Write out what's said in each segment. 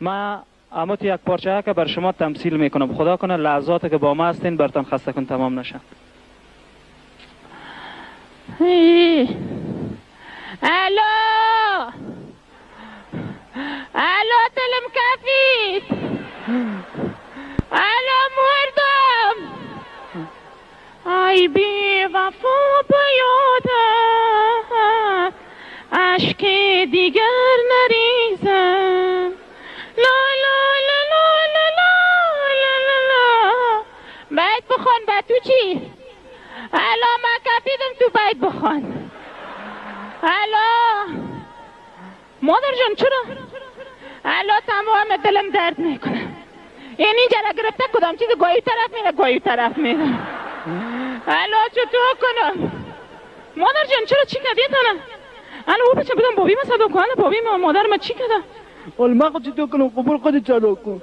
ما اما یک پارچه که بر شما تمثیل می‌کنم. خدا کنه لحظات که با ما هستین برتان خسته کن تمام نشن الو! الو تلم کفید الو مردم! ای بی وفا بیادم عشق دیگر نریزم باید بخوان با تو چی؟ الو من کفیدم تو باید بخوان. الو؟ مادر جان چرا؟ الو تمام دلم درد می‌کنه. این اینجا را گرفته کدام چیز گویی طرف میره گویی طرف میره. الو چطور کنم؟ مادر جان چرا چی کردی؟ تانه الو او بچه بدم بابی ما صدا کنه بابی ما مادر ما چی کرده اول ما خود تو کنم قبول خود چالو کن.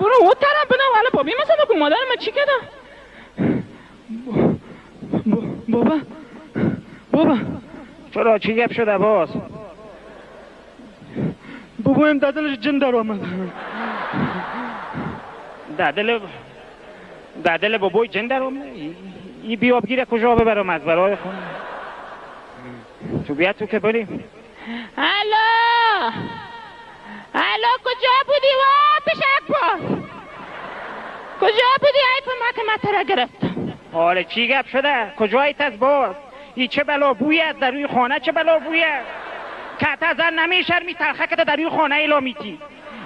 برو او طرف بدم الو بابی صدا کن مادر ما چی کرده بابا بابا. چرا چی گپ شده باز؟ بابایم در دلش جن در آمد. در دل در دل بابای جن در آمد؟ این بیابگیر کجا ببرم از برای خون؟ تو بیا تو که بریم. الو الو کجا بودی وا اکبر کجا بودی؟ ای ما که من ترا گرفتم. حالا چی گپ شده؟ کجایت از باز این چه بلا بوی است در روی خانه؟ چه بلا بوی است؟ کت از نمیشر می تلخک در روی خانه ایلا میتی.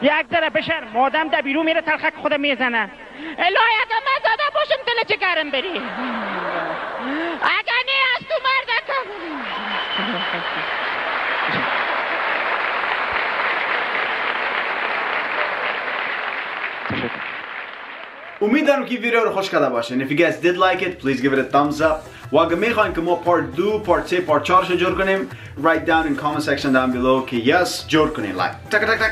یک ذره بشر مادم در بیرون میره تلخک خود می‌زنه. الهی اگه من زده باشم دل چه بری. اگه نی از تو مرد امیدوارم که ویدیو رو خوش کرده باشین if you guys did like it please give it a thumbs up و اگه میخواین که ما part 2 part 3 part 4 شو جور کنیم write down in comment section down below که yes جور کنین like tak tak tak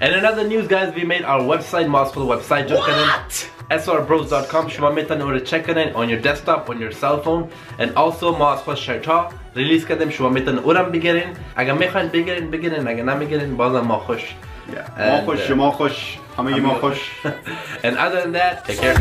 And another news guys we made our website ماست خود website جور کنیم srbros.com شما میتونید اون رو چک کنین on your desktop on your cell phone and also ما از خود شرط ها ریلیز کردیم شما میتونید اونم بگیرین اگه میخواین بگیرین بگیرین اگه نمیگیرین بازم ما خوش ما خوش شما خوش همه ما خوش and other than that take care